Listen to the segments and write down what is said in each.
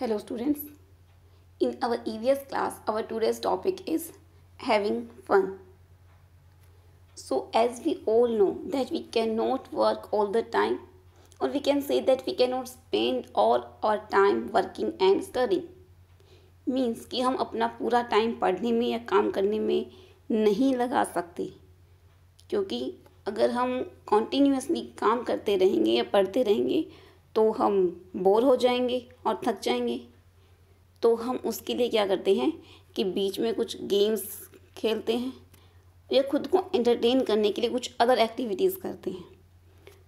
Hello students. In our EVS class, our today's topic is having fun. So as we all know that we cannot work all the time or we can say that we cannot spend all our time working and studying. Means कि हम अपना पूरा time पढ़ने में या काम करने में नहीं लगा सकते क्योंकि अगर हम कॉन्टीन्यूसली काम करते रहेंगे या पढ़ते रहेंगे तो हम बोर हो जाएँगे और थक जाएँगे। तो हम उसके लिए क्या करते हैं कि बीच में कुछ गेम्स खेलते हैं या खुद को एंटरटेन करने के लिए कुछ अदर एक्टिविटीज़ करते हैं।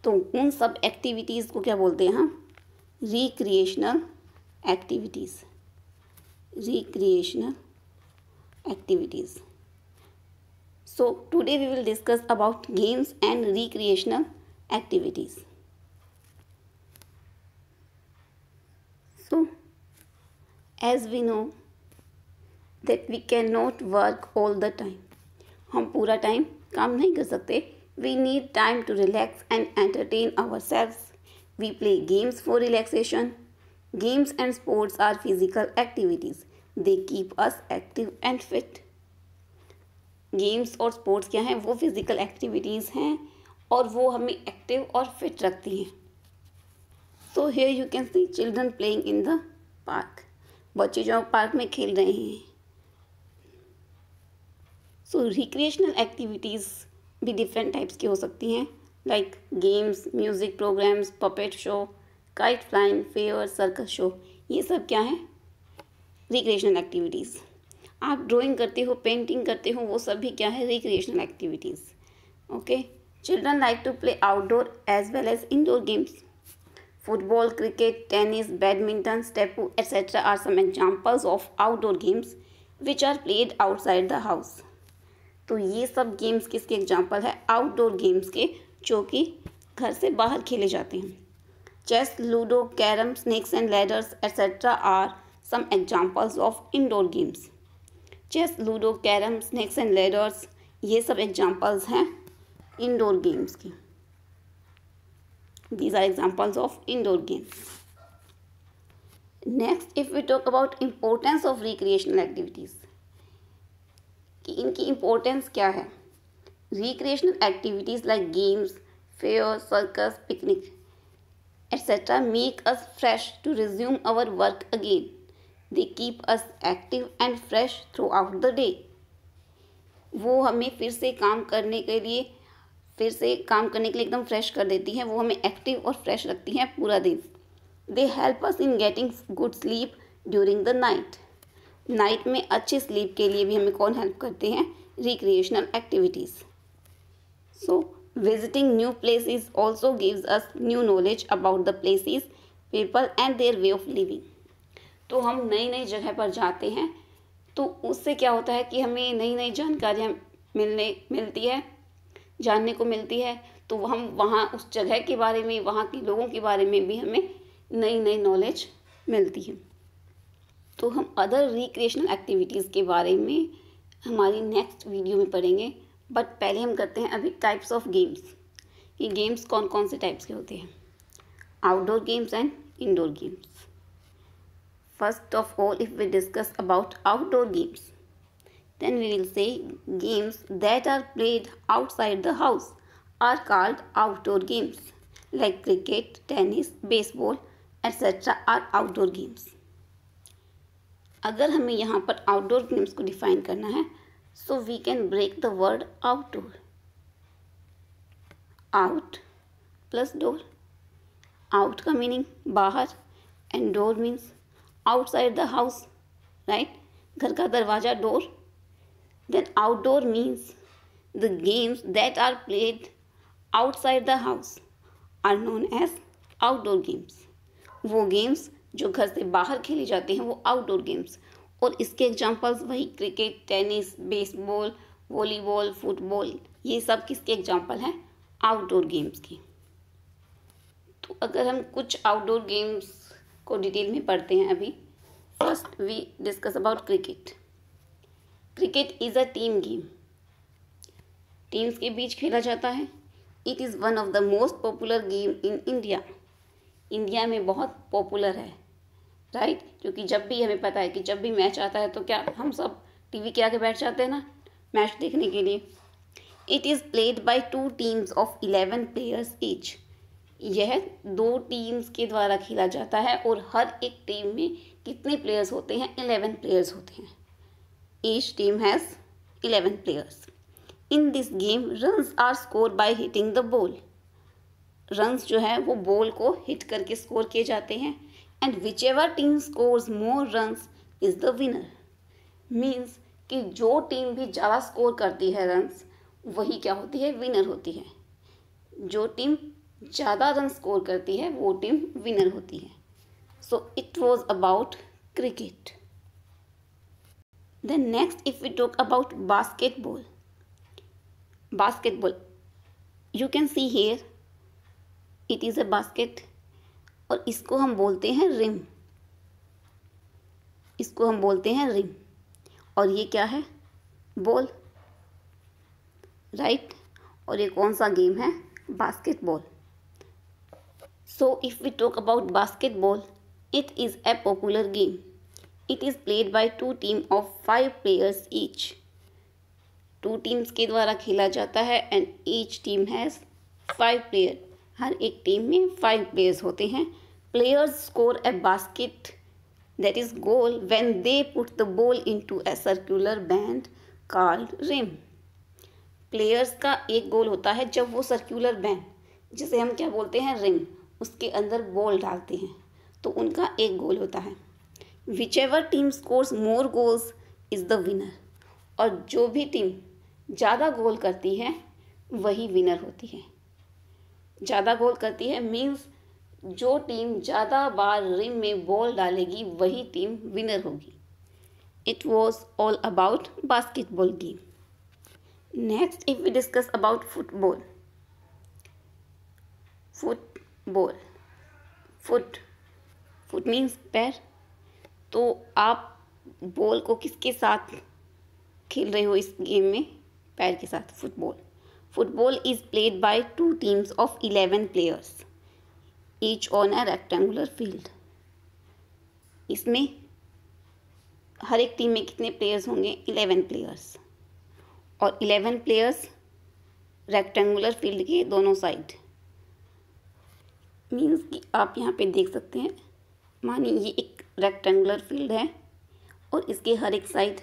तो उन सब एक्टिविटीज़ को क्या बोलते हैं हम? Recreational activities recreational activities so, today we will discuss about games and recreational activities so as we know that we can not work all the time हम पूरा टाइम काम नहीं कर सकते। We need time to relax and entertain our self we play games for relaxation games and sports are physical activities they keep us active and fit games और sports क्या हैं? वो फ़िज़िकल एक्टिविटीज़ हैं और वो हमें एक्टिव और fit रखती हैं। So here you can see children playing in the park बच्चे जो पार्क में खेल रहे हैं। सो रिक्रिएशनल एक्टिविटीज़ भी डिफरेंट टाइप्स की हो सकती हैं। Like games music programs puppet show kite flying fair circus show ये सब क्या है? रिक्रिएशनल एक्टिविटीज़ आप ड्राइंग करते हो पेंटिंग करते हो, वो सब भी क्या है? Recreational activities okay children like to play outdoor as well as indoor games football, cricket, tennis, badminton, stapu etcetera are some examples of outdoor games which are played outside the house तो ये सब games किसके example है? Outdoor games के, जो कि घर से बाहर खेले जाते हैं। Chess ludo carrom snakes and ladders etcetera are some examples of indoor games chess ludo carrom snacks and ladders ये सब एग्जांपल्स हैं इंडोर गेम्स की। These are examples of indoor games next if we talk about importance of recreational activities कि इनकी importance क्या है? Activities like games fair circus picnic etcetera make us fresh to resume our work again they keep us active and fresh throughout the day वो हमें फिर से काम करने के लिए फिर से काम करने के लिए एकदम फ्रेश कर देती हैं। वो हमें एक्टिव और फ्रेश रखती हैं पूरा दिन। They help us in getting good sleep during the night night में अच्छे स्लीप के लिए भी हमें कौन हेल्प करते हैं? Recreational activities so visiting new places also gives us new knowledge about the places people and their way of living तो हम नई नई जगह पर जाते हैं तो उससे क्या होता है कि हमें नई नई जानकारियाँ मिलने, मिलती है। जानने को मिलती है तो हम वहाँ उस जगह के बारे में वहाँ के लोगों के बारे में भी हमें नई नई नॉलेज मिलती है। तो हम अदर रिक्रिएशनल एक्टिविटीज़ के बारे में हमारी नेक्स्ट वीडियो में पढ़ेंगे बट पहले हम करते हैं अभी टाइप्स ऑफ़ गेम्स कि गेम्स कौन कौन से टाइप्स के होते हैं? Outdoor games and indoor games first of all if we discuss about outdoor games, then we will say games that are played outside the house are called outdoor games like cricket, tennis, baseball, etc. are outdoor games. अगर हमें यहाँ पर outdoor games को define करना है so we can break the word outdoor out plus door out का meaning बाहर and door means outside the house right घर का दरवाज़ा door then outdoor means the games that are played outside the house are known as outdoor games वो games जो घर से बाहर खेले जाते हैं, वो आउटडोर गेम्स और इसके एग्जांपल्स वही cricket tennis baseball volleyball football ये सब किसके एग्जांपल हैं? आउटडोर गेम्स की. तो अगर हम कुछ आउटडोर गेम्स को डिटेल में पढ़ते हैं अभी first we discuss about cricket cricket is a team game teams के बीच खेला जाता है। It is one of the most popular game in India India में बहुत पॉपुलर है। राइट क्योंकि जब भी हमें पता है कि जब भी मैच आता है तो क्या हम सब टीवी के आगे बैठ जाते हैं ना? मैच देखने के लिए। It is played by two teams of eleven players each यह दो टीम्स के द्वारा खेला जाता है और हर एक टीम में कितने प्लेयर्स होते हैं? इलेवन प्लेयर्स होते हैं। Each team has eleven players in this game runs are score by hitting the ball runs जो है, वो बॉल को हिट करके स्कोर किए जाते हैं and whichever team scores more runs is the winner means कि जो टीम भी ज़्यादा स्कोर करती है रन्स वही क्या होती है? विनर होती है. जो टीम ज़्यादा रन स्कोर करती है, वो टीम विनर होती है. So it was about cricket then next if we talk about basketball basketball you can see here it is a basket और इसको हम बोलते हैं रिम इसको हम बोलते हैं रिम और ये क्या है? बॉल राइट और ये कौन सा गेम है? Basketball so if we talk about basketball it is a popular game it is played by two team of five players each two teams के द्वारा खेला जाता है and each team has five player हर एक team में five players होते हैं. Players score a basket that is goal when they put the ball into a circular band called rim players का एक गोल होता है जब वो सर्कुलर बैंड जिसे हम क्या बोलते हैं रिम उसके अंदर बॉल डालते हैं. तो उनका एक गोल होता है. Whichever team scores more goals is the winner और जो भी टीम ज़्यादा गोल करती है, वही विनर होती है। ज़्यादा गोल करती है मीन्स जो टीम ज़्यादा बार रिम में बॉल डालेगी, वही टीम विनर होगी। It was all about basketball game next if we discuss about football football foot foot means पैर तो आप बॉल को किसके साथ खेल रहे हो इस गेम में? पैर के साथ football football is played by two teams of 11 players, each on a rectangular field इसमें हर एक टीम में कितने प्लेयर्स होंगे? 11 प्लेयर्स और 11 प्लेयर्स रेक्टेंगुलर फ़ील्ड के दोनों साइड मीन्स कि आप यहाँ पे देख सकते हैं मानिए ये एक रेक्टेंगुलर फ़ील्ड है और इसके हर एक साइड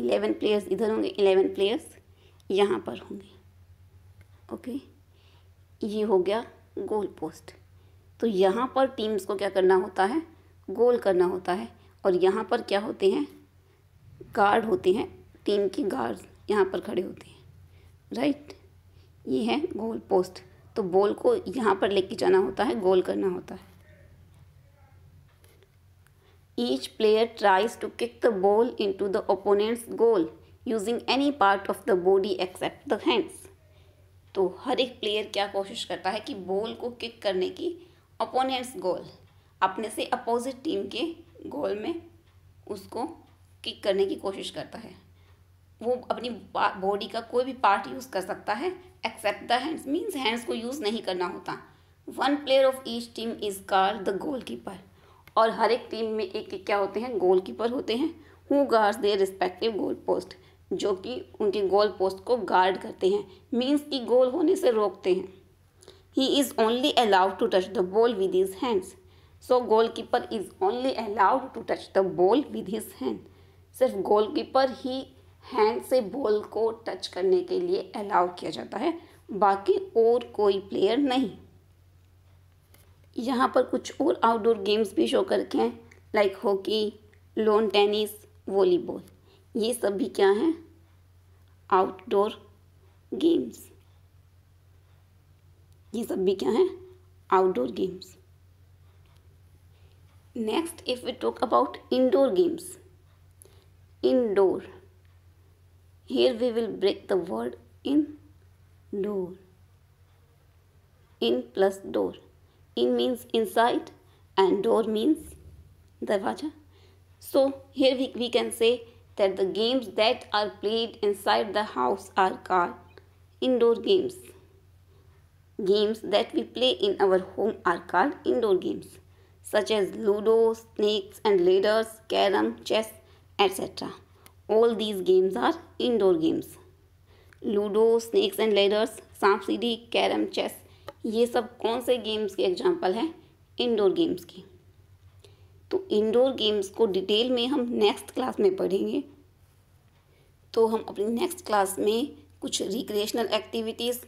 11 प्लेयर्स इधर होंगे 11 प्लेयर्स यहाँ पर होंगे। ओके ये हो गया गोल पोस्ट तो यहाँ पर टीम्स को क्या करना होता है? गोल करना होता है। और यहाँ पर क्या होते हैं? गार्ड होते हैं। टीम के गार्ड यहाँ पर खड़े होते हैं। राइट ये है गोल पोस्ट तो बॉल को यहाँ पर लेके जाना होता है गोल करना होता है। Player tries to kick the ball into the opponent's goal using any part of the body except the hands तो हर एक प्लेयर क्या कोशिश करता है कि बॉल को किक करने की अपोनेंट्स गोल अपने से अपोजिट टीम के गोल में उसको किक करने की कोशिश करता है। वो अपनी बॉडी का कोई भी पार्ट यूज़ कर सकता है except the hands means hands को यूज़ नहीं करना होता। One player of each team is car the goalkeeper और हर एक टीम में एक एक क्या होते हैं? गोल कीपर होते हैं who guards their respective goalpost जो कि उनके गोल पोस्ट को गार्ड करते हैं। मीन्स कि गोल होने से रोकते हैं। He is only allowed to touch the ball with his hands so goalkeeper is only allowed to touch the ball with his hand सिर्फ़ गोल कीपर ही हैंड से बॉल को टच करने के लिए अलाउ किया जाता है। बाकी और कोई प्लेयर नहीं। यहाँ पर कुछ और आउटडोर गेम्स भी शो करके हैं like hockey lawn tennis volleyball ये सब भी क्या हैं? आउटडोर गेम्स ये सब भी क्या हैं? Outdoor games next if we talk about indoor games indoor here we will break the word in door in plus door. In means inside and door means darwaja. So here we, we can say that the games that are played inside the house are called indoor games. Games that we play in our home are called indoor games such as ludo, snakes and ladders, carom, chess, etc. All these games are indoor games. Ludo, snakes and ladders, sampsidi, carom, chess ये सब कौन से games के example हैं? Indoor games की। तो indoor games को detail में हम नेक्स्ट क्लास में पढ़ेंगे। तो हम अपनी नेक्स्ट क्लास में कुछ recreational activities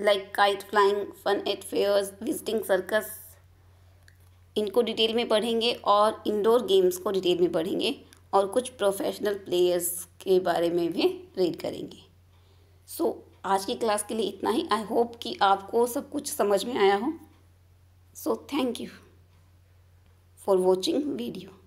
like kite flying fun at fairs visiting circus इनको डिटेल में पढ़ेंगे और इंडोर गेम्स को डिटेल में पढ़ेंगे और कुछ प्रोफेशनल प्लेयर्स के बारे में भी रीड करेंगे। सो so, आज की क्लास के लिए इतना ही। आई होप कि आपको सब कुछ समझ में आया हो। So thank you for watching video